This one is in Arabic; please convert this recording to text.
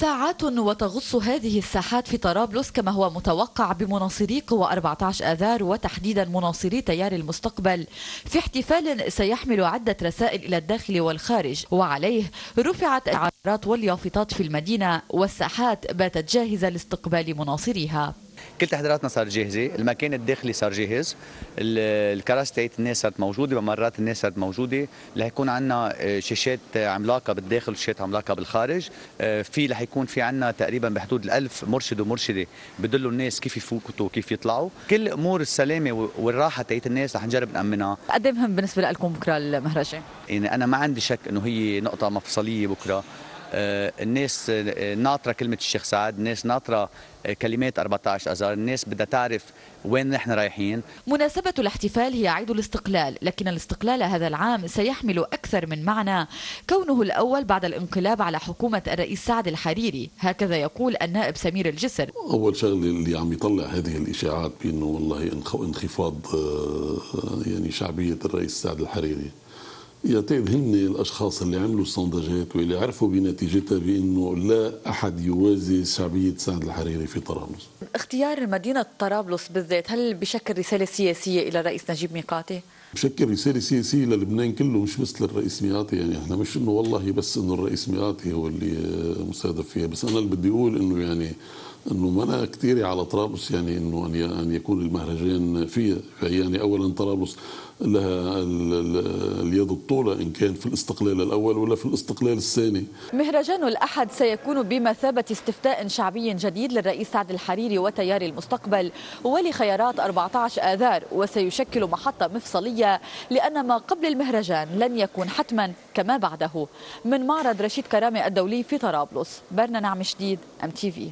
ساعات وتغص هذه الساحات في طرابلس كما هو متوقع بمناصري قوى 14 آذار وتحديدا مناصري تيار المستقبل. في احتفال سيحمل عدة رسائل إلى الداخل والخارج وعليه رفعت العارات واليافطات في المدينة والساحات باتت جاهزة لاستقبال مناصريها. كل تحضيراتنا صار جاهزة. المكان الداخلي صار جاهز. الكراسي تاعت الناس صارت موجودة. ممرات الناس صارت موجودة. رح يكون عندنا آه، شاشات عملاقة بالداخل وشاشات عملاقة بالخارج. آه، في رح يكون في عندنا تقريبا بحدود الألف مرشد ومرشدة بدلوا الناس كيف يفوتوا وكيف يطلعوا. كل أمور السلامة والراحة تاعت الناس رح نجرب نأمنها. قد إيه مهم بالنسبة لكم بكرة المهرجان؟ يعني أنا ما عندي شك إنه هي نقطة مفصلية بكرة. الناس ناطرة كلمة الشيخ سعد الناس ناطرة كلمات 14 اذار الناس بدها تعرف وين نحن رايحين. مناسبة الاحتفال هي عيد الاستقلال لكن الاستقلال هذا العام سيحمل أكثر من معنى. كونه الأول بعد الانقلاب على حكومة الرئيس سعد الحريري. هكذا يقول النائب سمير الجسر. أول شغلة اللي عم يطلع هذه الإشاعات بأنه والله انخفاض آه، يعني شعبية الرئيس سعد الحريري. يعتقد هن الأشخاص اللي عملوا السندجات واللي عرفوا بنتيجتها بأنه لا أحد يوازي شعبية سعد الحريري في طرابلس. اختيار مدينة طرابلس بالذات هل بشكل رسالة سياسية إلى الرئيس نجيب ميقاتي؟ بشكل رسالة سياسية للبنان كله مش بس للرئيس ميقاتي يعني إحنا مش إنه والله بس إنه الرئيس ميقاتي هو اللي مستهدف فيها بس أنا اللي بدي أقول إنه يعني إنه منع كثير على طرابلس يعني إنه أن يكون المهرجان فيها يعني اولا طرابلس لها اليد الطولة إن كان في الاستقلال الأول ولا في الاستقلال الثاني. مهرجان الأحد سيكون بمثابة استفتاء شعبي جديد للرئيس سعد الحريري وتيار المستقبل ولخيارات 14 آذار وسيشكل محطة مفصلية لأن ما قبل المهرجان لن يكون حتما كما بعده. من معرض رشيد كرامة الدولي في طرابلس برنا نعم جديد أم تي في